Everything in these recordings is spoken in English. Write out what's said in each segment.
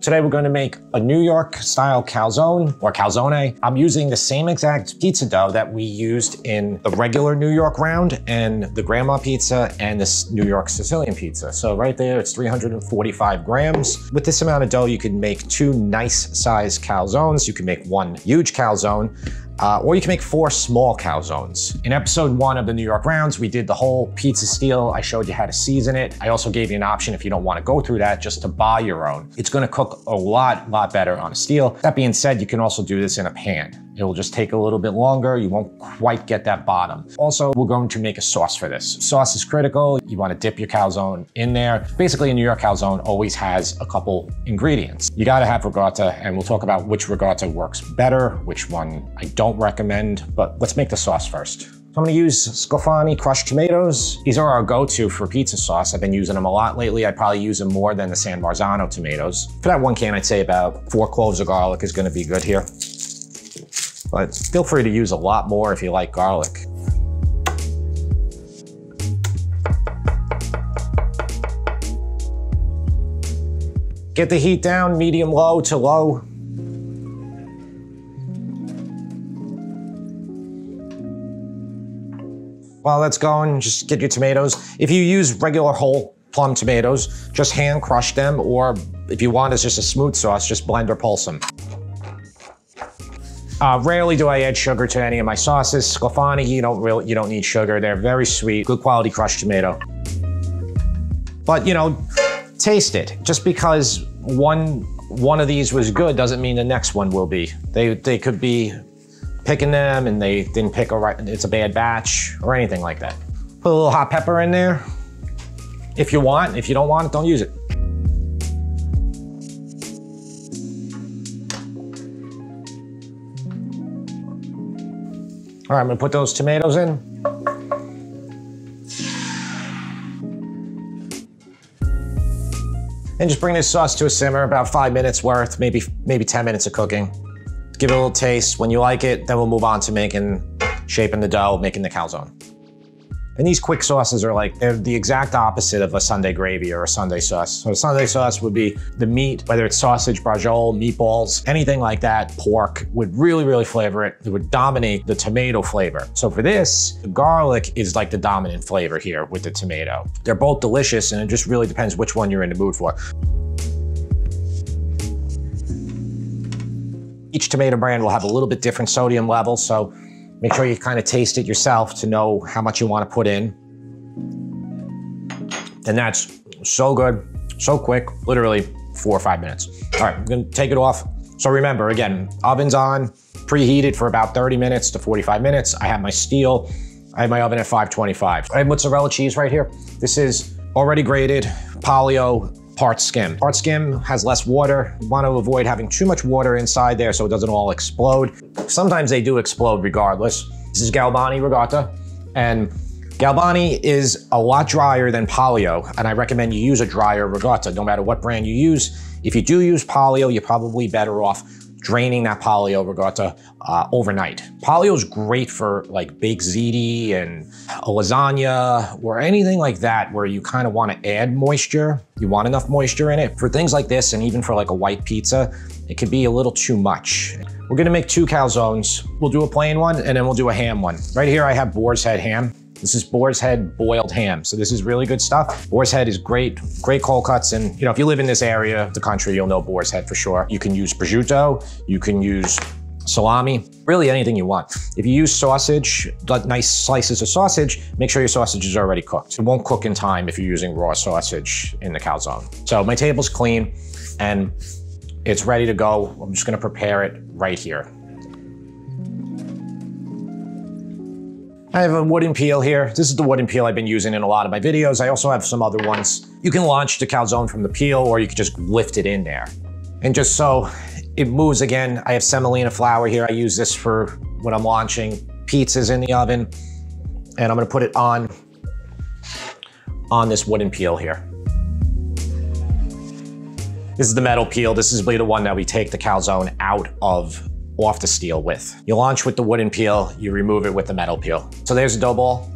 Today we're going to make a New York style calzone or calzone. I'm using the same exact pizza dough that we used in the regular New York round and the grandma pizza and this New York Sicilian pizza. So right there, it's 345 grams. With this amount of dough, you can make two nice size calzones. You can make one huge calzone. Uh, or you can make four small calzones. In episode one of the New York rounds, we did the whole pizza steel. I showed you how to season it. I also gave you an option if you don't want to go through that, just to buy your own. It's going to cook a lot, lot better on a steel. That being said, you can also do this in a pan. It will just take a little bit longer. You won't quite get that bottom. Also, we're going to make a sauce for this. Sauce is critical. You want to dip your calzone in there. Basically, a New York calzone always has a couple ingredients. You got to have ricotta, and we'll talk about which ricotta works better, which one I don't recommend, but let's make the sauce first. I'm gonna use Sclafani crushed tomatoes. These are our go-to for pizza sauce. I've been using them a lot lately. I probably use them more than the San Marzano tomatoes. For that one can, I'd say about four cloves of garlic is gonna be good here but feel free to use a lot more if you like garlic. Get the heat down, medium low to low. While that's going, just get your tomatoes. If you use regular whole plum tomatoes, just hand crush them, or if you want it's just a smooth sauce, just blend or pulse them. Uh, rarely do I add sugar to any of my sauces. Sclafani, you don't really, you don't need sugar. They're very sweet, good quality crushed tomato. But you know, taste it. Just because one one of these was good doesn't mean the next one will be. They they could be picking them and they didn't pick a right. It's a bad batch or anything like that. Put a little hot pepper in there if you want. If you don't want it, don't use it. All right, I'm gonna put those tomatoes in. And just bring this sauce to a simmer, about five minutes worth, maybe, maybe 10 minutes of cooking. Give it a little taste. When you like it, then we'll move on to making, shaping the dough, making the calzone. And these quick sauces are like, they're the exact opposite of a Sunday gravy or a Sunday sauce. So a Sunday sauce would be the meat, whether it's sausage, braciole, meatballs, anything like that, pork would really, really flavor it. It would dominate the tomato flavor. So for this, the garlic is like the dominant flavor here with the tomato. They're both delicious and it just really depends which one you're in the mood for. Each tomato brand will have a little bit different sodium level, so Make sure you kind of taste it yourself to know how much you want to put in. And that's so good, so quick, literally four or five minutes. All right, I'm gonna take it off. So remember, again, oven's on, preheated for about 30 minutes to 45 minutes. I have my steel, I have my oven at 525. I have mozzarella cheese right here. This is already grated, Polly-O part skim. Part skim has less water. Want to avoid having too much water inside there so it doesn't all explode. Sometimes they do explode regardless. This is Galbani Ricotta and Galbani is a lot drier than Polly-O, and I recommend you use a drier ricotta, no matter what brand you use. If you do use Polly-O, you're probably better off draining that Polly-O Ricotta uh, overnight. Polly-O is great for like baked ziti and a lasagna or anything like that where you kind of want to add moisture. You want enough moisture in it. For things like this and even for like a white pizza, it could be a little too much. We're gonna make two calzones. We'll do a plain one and then we'll do a ham one. Right here I have boar's head ham. This is boar's head boiled ham. So this is really good stuff. Boar's head is great, great cold cuts. And you know, if you live in this area of the country, you'll know boar's head for sure. You can use prosciutto, you can use salami, really anything you want. If you use sausage, nice slices of sausage, make sure your sausage is already cooked. It won't cook in time if you're using raw sausage in the calzone. So my table's clean and it's ready to go. I'm just gonna prepare it right here. I have a wooden peel here. This is the wooden peel I've been using in a lot of my videos. I also have some other ones. You can launch the calzone from the peel or you can just lift it in there. And just so it moves again, I have semolina flour here. I use this for when I'm launching pizzas in the oven. And I'm gonna put it on, on this wooden peel here. This is the metal peel. This is the one that we take the calzone out of off the steel with. You launch with the wooden peel, you remove it with the metal peel. So there's a dough ball.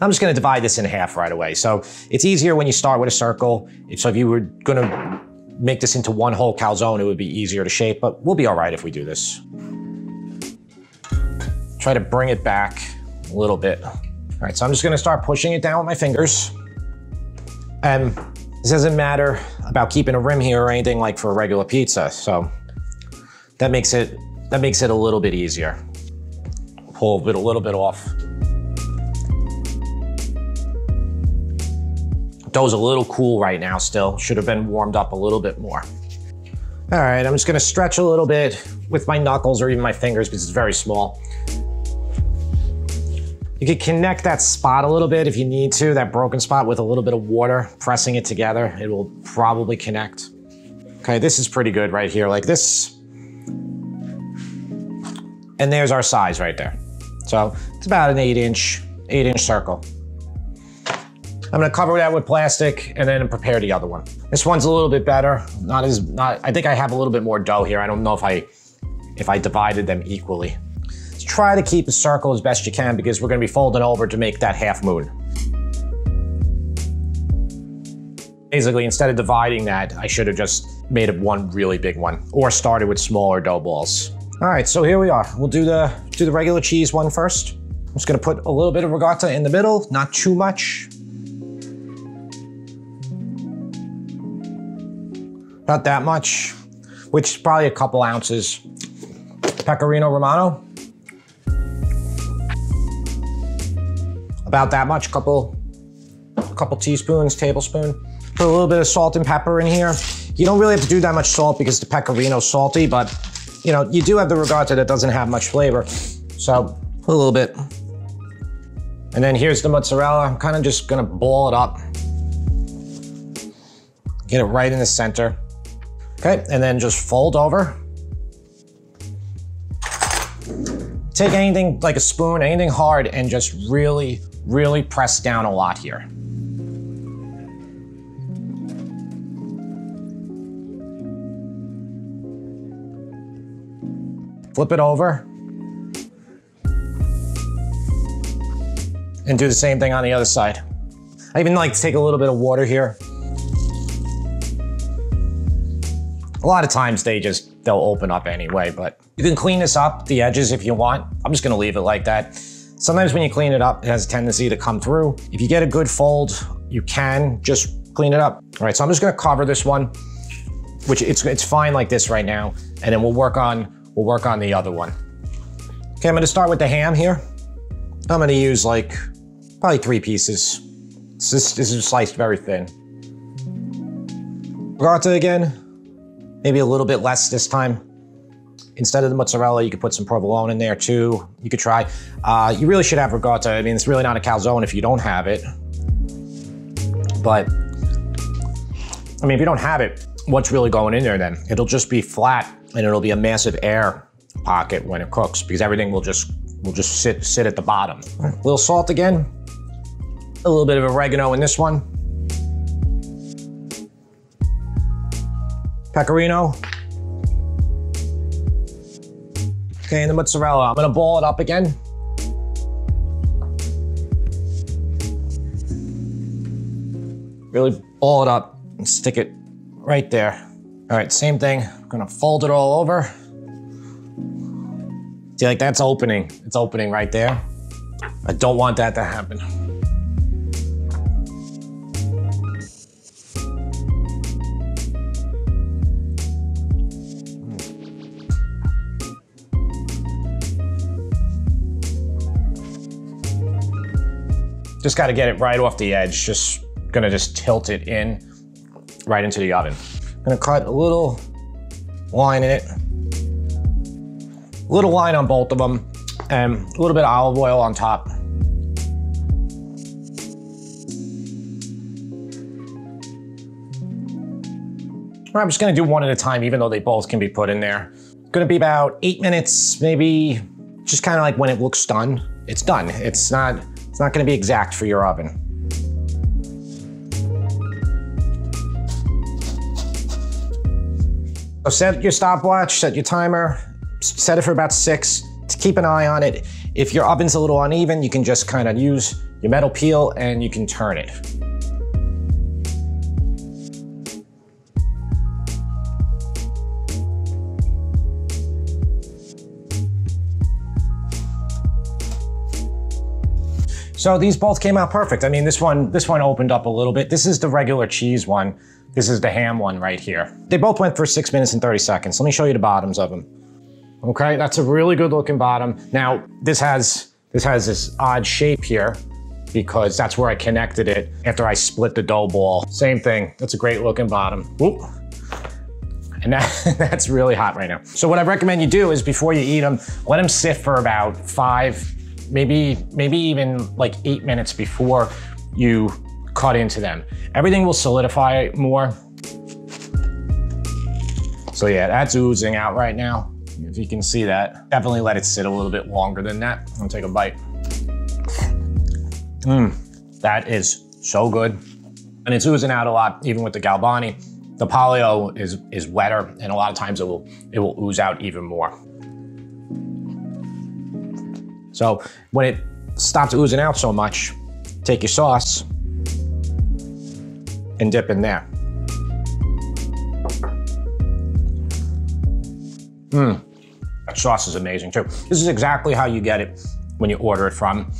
I'm just gonna divide this in half right away. So it's easier when you start with a circle. So if you were gonna make this into one whole calzone, it would be easier to shape, but we'll be all right if we do this. Try to bring it back a little bit. All right, so I'm just gonna start pushing it down with my fingers. And this doesn't matter about keeping a rim here or anything like for a regular pizza. So that makes it, that makes it a little bit easier. Pull it a little bit off. Dough's a little cool right now still. Should have been warmed up a little bit more. All right, I'm just gonna stretch a little bit with my knuckles or even my fingers because it's very small. You could connect that spot a little bit if you need to, that broken spot with a little bit of water, pressing it together. It will probably connect. Okay, this is pretty good right here, like this. And there's our size right there. So it's about an eight inch, eight inch circle. I'm gonna cover that with plastic and then prepare the other one. This one's a little bit better. Not as, not, I think I have a little bit more dough here. I don't know if I, if I divided them equally try to keep a circle as best you can because we're gonna be folding over to make that half moon. Basically, instead of dividing that, I should have just made it one really big one or started with smaller dough balls. All right, so here we are. We'll do the, do the regular cheese one first. I'm just gonna put a little bit of ricotta in the middle, not too much. Not that much, which is probably a couple ounces. Pecorino Romano. About that much, couple, couple teaspoons, tablespoon. Put a little bit of salt and pepper in here. You don't really have to do that much salt because the pecorino's salty, but you know, you do have the ricotta that doesn't have much flavor. So a little bit. And then here's the mozzarella. I'm kind of just gonna ball it up. Get it right in the center. Okay, and then just fold over. Take anything like a spoon, anything hard, and just really really press down a lot here. Flip it over. And do the same thing on the other side. I even like to take a little bit of water here. A lot of times they just, they'll open up anyway, but you can clean this up, the edges if you want. I'm just gonna leave it like that. Sometimes when you clean it up, it has a tendency to come through. If you get a good fold, you can just clean it up. All right, so I'm just gonna cover this one, which it's, it's fine like this right now. And then we'll work on, we'll work on the other one. Okay, I'm gonna start with the ham here. I'm gonna use like, probably three pieces. This, this is sliced very thin. Ricotta again, maybe a little bit less this time. Instead of the mozzarella, you could put some provolone in there too. You could try. Uh, you really should have ricotta. I mean, it's really not a calzone if you don't have it. But, I mean, if you don't have it, what's really going in there then? It'll just be flat and it'll be a massive air pocket when it cooks because everything will just will just sit sit at the bottom. A little salt again. A little bit of oregano in this one. Pecorino. Okay, and the mozzarella, I'm gonna ball it up again. Really ball it up and stick it right there. All right, same thing. I'm gonna fold it all over. See, like that's opening. It's opening right there. I don't want that to happen. Just got to get it right off the edge. Just gonna just tilt it in right into the oven. Gonna cut a little line in it. A little line on both of them and a little bit of olive oil on top. I'm just gonna do one at a time, even though they both can be put in there. Gonna be about eight minutes, maybe just kind of like when it looks done, it's done. It's not, it's not gonna be exact for your oven. So set your stopwatch, set your timer, set it for about six. to keep an eye on it. If your oven's a little uneven, you can just kind of use your metal peel and you can turn it. So these both came out perfect. I mean, this one, this one opened up a little bit. This is the regular cheese one. This is the ham one right here. They both went for six minutes and 30 seconds. Let me show you the bottoms of them. Okay, that's a really good looking bottom. Now, this has, this has this odd shape here because that's where I connected it after I split the dough ball. Same thing, that's a great looking bottom. Whoop. And that, that's really hot right now. So what I recommend you do is before you eat them, let them sit for about five, maybe, maybe even like eight minutes before you cut into them. Everything will solidify more. So yeah, that's oozing out right now. If you can see that, definitely let it sit a little bit longer than that. I'm gonna take a bite. Mmm, that is so good. And it's oozing out a lot, even with the Galbani. The Polly-O is, is wetter, and a lot of times it will, it will ooze out even more. So when it stops oozing out so much, take your sauce and dip in there. Mmm, that sauce is amazing too. This is exactly how you get it when you order it from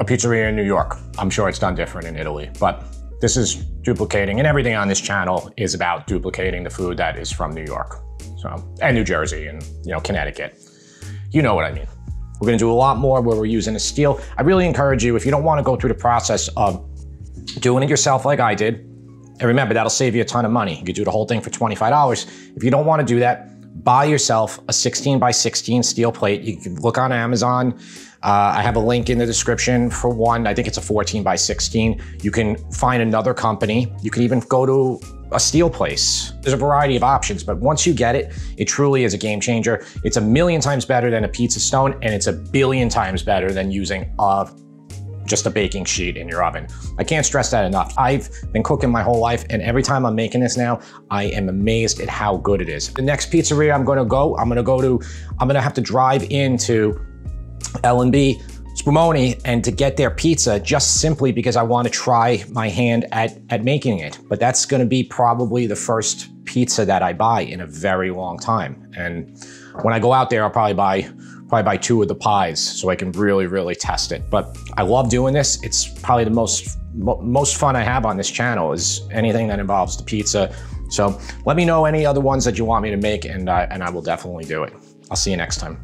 a pizzeria in New York. I'm sure it's done different in Italy, but this is duplicating, and everything on this channel is about duplicating the food that is from New York. So, and New Jersey and, you know, Connecticut. You know what I mean. We're gonna do a lot more where we're using a steel. I really encourage you, if you don't wanna go through the process of doing it yourself like I did, and remember, that'll save you a ton of money. You could do the whole thing for $25. If you don't wanna do that, buy yourself a 16 by 16 steel plate. You can look on Amazon. Uh, I have a link in the description for one. I think it's a 14 by 16. You can find another company. You can even go to a steel place. There's a variety of options, but once you get it, it truly is a game changer. It's a million times better than a pizza stone, and it's a billion times better than using a just a baking sheet in your oven. I can't stress that enough. I've been cooking my whole life and every time I'm making this now, I am amazed at how good it is. The next pizzeria I'm gonna go, I'm gonna go to, I'm gonna have to drive into L&B Spumoni and to get their pizza just simply because I want to try my hand at, at making it. But that's going to be probably the first pizza that I buy in a very long time. And when I go out there, I'll probably buy probably buy two of the pies so I can really, really test it. But I love doing this. It's probably the most most fun I have on this channel is anything that involves the pizza. So let me know any other ones that you want me to make and, uh, and I will definitely do it. I'll see you next time.